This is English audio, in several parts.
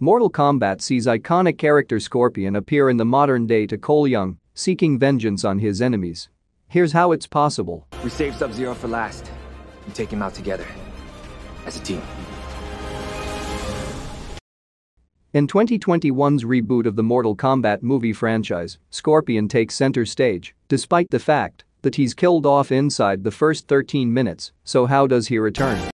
Mortal Kombat sees iconic character Scorpion appear in the modern day to Cole Young, seeking vengeance on his enemies. Here's how it's possible. We save Sub-Zero for last. We take him out together. As a team. In 2021's reboot of the Mortal Kombat movie franchise, Scorpion takes center stage, despite the fact that he's killed off inside the first 13 minutes, so how does he return?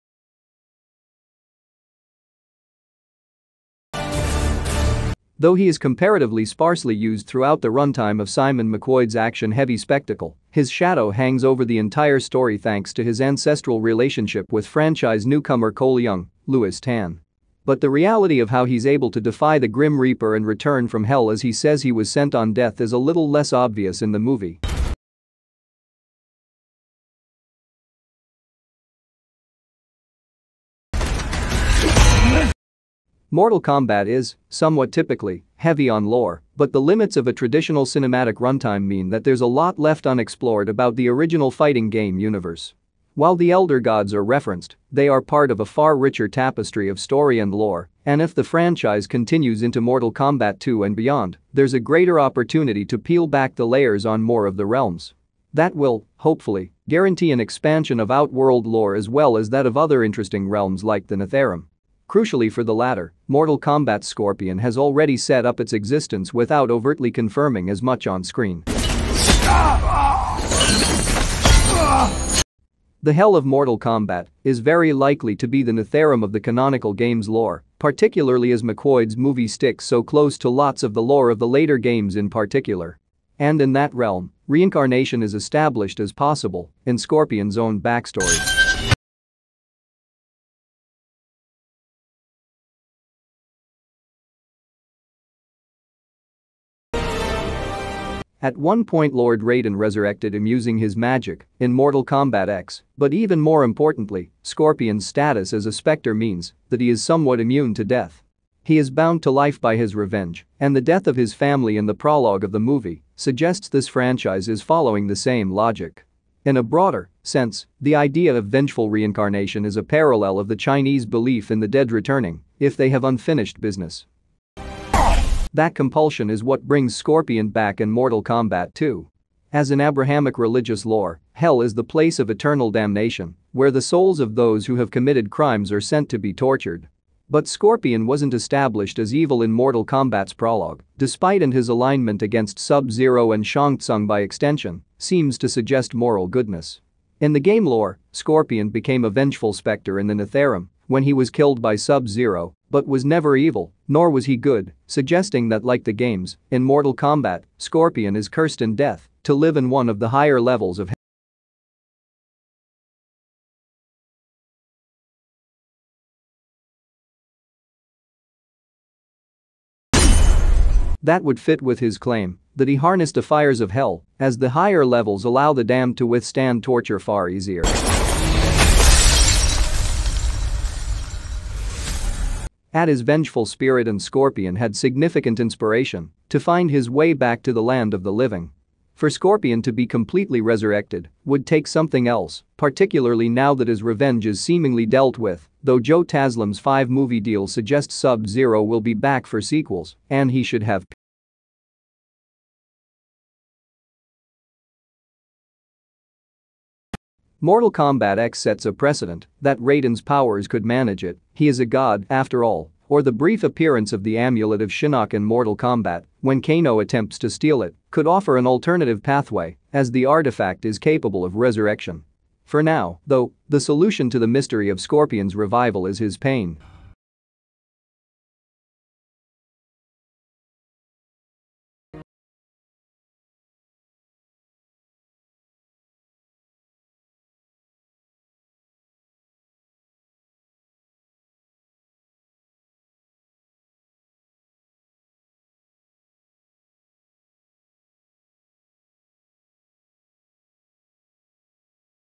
Though he is comparatively sparsely used throughout the runtime of Simon McQuoid's action-heavy spectacle, his shadow hangs over the entire story thanks to his ancestral relationship with franchise newcomer Cole Young, Lewis Tan. But the reality of how he's able to defy the Grim Reaper and return from hell as he says he was sent on death is a little less obvious in the movie. Mortal Kombat is, somewhat typically, heavy on lore, but the limits of a traditional cinematic runtime mean that there's a lot left unexplored about the original fighting game universe. While the Elder Gods are referenced, they are part of a far richer tapestry of story and lore, and if the franchise continues into Mortal Kombat 2 and beyond, there's a greater opportunity to peel back the layers on more of the realms. That will, hopefully, guarantee an expansion of Outworld lore as well as that of other interesting realms like the Netherrealm. Crucially for the latter, Mortal Kombat Scorpion has already set up its existence without overtly confirming as much on screen. The Hell of Mortal Kombat is very likely to be the Netherrealm of the canonical game's lore, particularly as McQuoid's movie sticks so close to lots of the lore of the later games in particular. And in that realm, reincarnation is established as possible in Scorpion's own backstory. At one point Lord Raiden resurrected him using his magic in Mortal Kombat X, but even more importantly, Scorpion's status as a Spectre means that he is somewhat immune to death. He is bound to life by his revenge, and the death of his family in the prologue of the movie suggests this franchise is following the same logic. In a broader sense, the idea of vengeful reincarnation is a parallel of the Chinese belief in the dead returning if they have unfinished business. That compulsion is what brings Scorpion back in Mortal Kombat 2. As in Abrahamic religious lore, hell is the place of eternal damnation, where the souls of those who have committed crimes are sent to be tortured. But Scorpion wasn't established as evil in Mortal Kombat's prologue, despite and his alignment against Sub-Zero and Shang Tsung by extension, seems to suggest moral goodness. In the game lore, Scorpion became a vengeful specter in the Netherrealm when he was killed by Sub-Zero, but was never evil, nor was he good, suggesting that like the games, in Mortal Kombat, Scorpion is cursed in death to live in one of the higher levels of hell. That would fit with his claim that he harnessed the fires of hell, as the higher levels allow the damned to withstand torture far easier. At his vengeful spirit and Scorpion had significant inspiration to find his way back to the land of the living. For Scorpion to be completely resurrected would take something else, particularly now that his revenge is seemingly dealt with, though Joe Taslim's five-movie deal suggests Sub-Zero will be back for sequels, and he should have Mortal Kombat X sets a precedent that Raiden's powers could manage it, he is a god after all, or the brief appearance of the amulet of Shinnok in Mortal Kombat when Kano attempts to steal it could offer an alternative pathway as the artifact is capable of resurrection. For now, though, the solution to the mystery of Scorpion's revival is his pain.